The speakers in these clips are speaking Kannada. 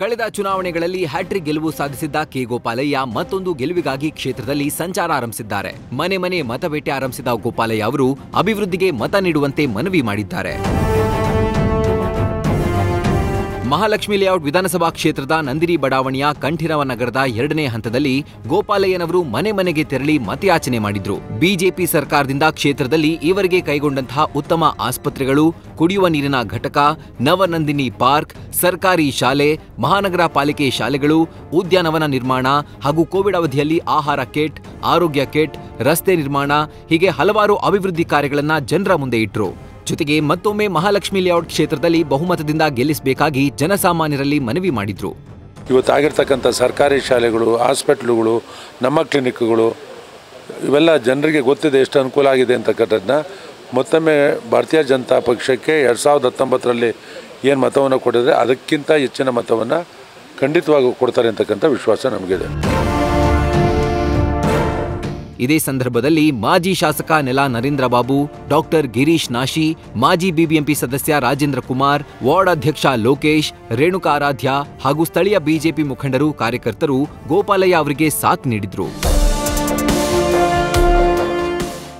ಕಳೆದ ಚುನಾವಣೆಗಳಲ್ಲಿ ಹ್ಯಾಟ್ರಿಕ್ ಗೆಲುವು ಸಾಧಿಸಿದ್ದ ಕೆ ಗೋಪಾಲಯ್ಯ ಮತ್ತೊಂದು ಗೆಲುವಿಗಾಗಿ ಕ್ಷೇತ್ರದಲ್ಲಿ ಸಂಚಾರ ಆರಂಭಿಸಿದ್ದಾರೆ. ಮನೆ ಮನೆ ಮತಬೇಟೆ ಆರಂಭಿಸಿದ ಗೋಪಾಲಯ್ಯ ಅವರು ಅಭಿವೃದ್ಧಿಗೆ ಮತ ನೀಡುವಂತೆ ಮನವಿ ಮಾಡಿದ್ದಾರೆ. ಮಹಾಲಕ್ಷ್ಮಿ ಲೇಔಟ್ ವಿಧಾನಸಭಾ ಕ್ಷೇತ್ರದ ನಂದಿರಿ ಬಡಾವಣೆಯ ಕಂಠೀರವ ನಗರದ ಎರಡನೇ ಹಂತದಲ್ಲಿ ಗೋಪಾಲಯ್ಯನವರು ಮನೆ ಮನೆಗೆ ತೆರಳಿ ಮತಯಾಚನೆ ಮಾಡಿದ್ರು. ಬಿಜೆಪಿ ಸರ್ಕಾರದಿಂದ ಕ್ಷೇತ್ರದಲ್ಲಿ ಈವರೆಗೆ ಕೈಗೊಂಡಂತಹ ಉತ್ತಮ ಆಸ್ಪತ್ರೆಗಳು, ಕುಡಿಯುವ ನೀರಿನ ಘಟಕ, ನವನಂದಿನಿ ಪಾರ್ಕ್, ಸರ್ಕಾರಿ ಶಾಲೆ, ಮಹಾನಗರ ಪಾಲಿಕೆ ಶಾಲೆಗಳು, ಉದ್ಯಾನವನ ನಿರ್ಮಾಣ ಹಾಗೂ ಕೋವಿಡ್ ಅವಧಿಯಲ್ಲಿ ಆಹಾರ ಕಿಟ್, ಆರೋಗ್ಯ ಕಿಟ್, ರಸ್ತೆ ನಿರ್ಮಾಣ ಹೀಗೆ ಹಲವಾರು ಅಭಿವೃದ್ಧಿ ಕಾರ್ಯಗಳನ್ನು ಜನರ ಮುಂದೆ ಇಟ್ರು. ಜೊತೆಗೆ ಮತ್ತೊಮ್ಮೆ ಮಹಾಲಕ್ಷ್ಮಿ ಲೇಔಟ್ ಕ್ಷೇತ್ರದಲ್ಲಿ ಬಹುಮತದಿಂದ ಗೆಲ್ಲಿಸಬೇಕಾಗಿ ಜನಸಾಮಾನ್ಯರಲ್ಲಿ ಮನವಿ ಮಾಡಿದ್ರು. ಇವತ್ತಾಗಿರ್ತಕ್ಕಂಥ ಸರ್ಕಾರಿ ಶಾಲೆಗಳು, ಹಾಸ್ಪಿಟ್ಲುಗಳು, ನಮ್ಮ ಕ್ಲಿನಿಕ್ಗಳು, ಇವೆಲ್ಲ ಜನರಿಗೆ ಗೊತ್ತಿದೆ ಎಷ್ಟು ಅನುಕೂಲ ಆಗಿದೆ ಅಂತಕ್ಕಂಥದ್ದನ್ನ. ಮತ್ತೊಮ್ಮೆ ಭಾರತೀಯ ಜನತಾ ಪಕ್ಷಕ್ಕೆ ಎರಡು ಸಾವಿರದ ಹತ್ತೊಂಬತ್ತರಲ್ಲಿ ಏನು ಮತವನ್ನು ಕೊಟ್ಟಿದ್ರೆ ಅದಕ್ಕಿಂತ ಹೆಚ್ಚಿನ ಮತವನ್ನು ಖಂಡಿತವಾಗೂ ಕೊಡ್ತಾರೆ ಅಂತಕ್ಕಂಥ ವಿಶ್ವಾಸ ನಮಗಿದೆ. ಇದೇ ಸಂದರ್ಭದಲ್ಲಿ ಮಾಜಿ ಶಾಸಕ ನೆಲ ನರೇಂದ್ರ ಬಾಬು ಡಾಕ್ಟರ್ ಗಿರೀಶ್ ನಾಶಿ, ಮಾಜಿ ಬಿಬಿಎಂಪಿ ಸದಸ್ಯ ರಾಜೇಂದ್ರ ಕುಮಾರ್, ವಾರ್ಡ್ ಅಧ್ಯಕ್ಷ ಲೋಕೇಶ್, ರೇಣುಕಾರಾಧ್ಯ ಹಾಗೂ ಸ್ಥಳೀಯ ಬಿಜೆಪಿ ಮುಖಂಡರು ಕಾರ್ಯಕರ್ತರು ಗೋಪಾಲಯ್ಯ ಅವರಿಗೆ ಸಾಥ್ ನೀಡಿದರು.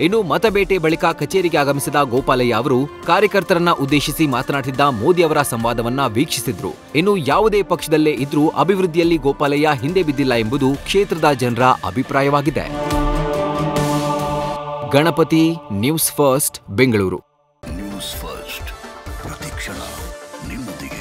ಇನ್ನು ಮತಬೇಟೆ ಬಳಿಕ ಕಚೇರಿಗೆ ಆಗಮಿಸಿದ ಗೋಪಾಲಯ್ಯ ಅವರು ಕಾರ್ಯಕರ್ತರನ್ನ ಉದ್ದೇಶಿಸಿ ಮಾತನಾಡಿದ್ದ ಮೋದಿ ಅವರ ಸಂವಾದವನ್ನ ವೀಕ್ಷಿಸಿದ್ರು. ಇನ್ನು ಯಾವುದೇ ಪಕ್ಷದಲ್ಲೇ ಇದ್ರೂ ಅಭಿವೃದ್ಧಿಯಲ್ಲಿ ಗೋಪಾಲಯ್ಯ ಹಿಂದೆ ಬಿದ್ದಿಲ್ಲ ಎಂಬುದು ಕ್ಷೇತ್ರದ ಜನರ ಅಭಿಪ್ರಾಯವಾಗಿದೆ. Ganapati news first Bengaluru. News first ಪ್ರತಿಕ್ಷಣ ನಿಮ್ಮೊಂದಿಗೆ.